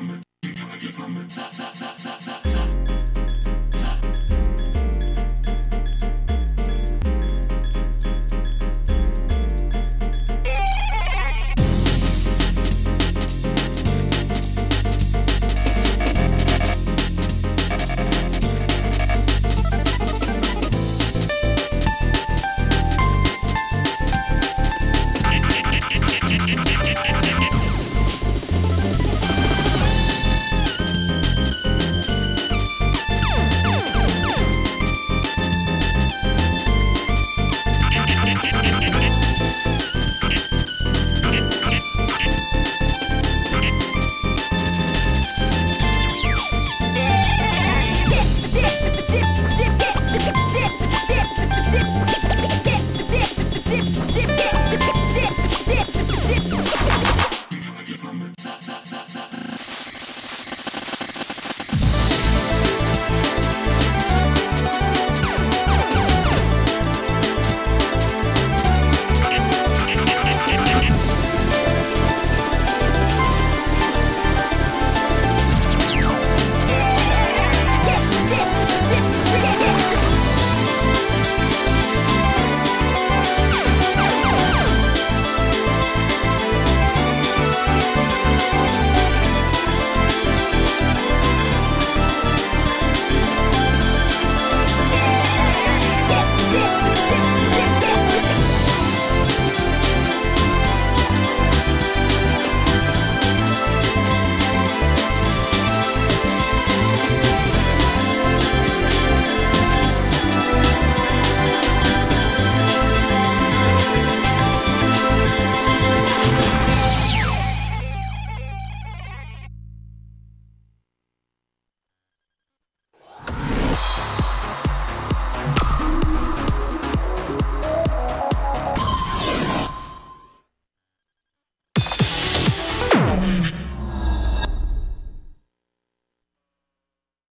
from the, from the, from the, ta ta ta ta.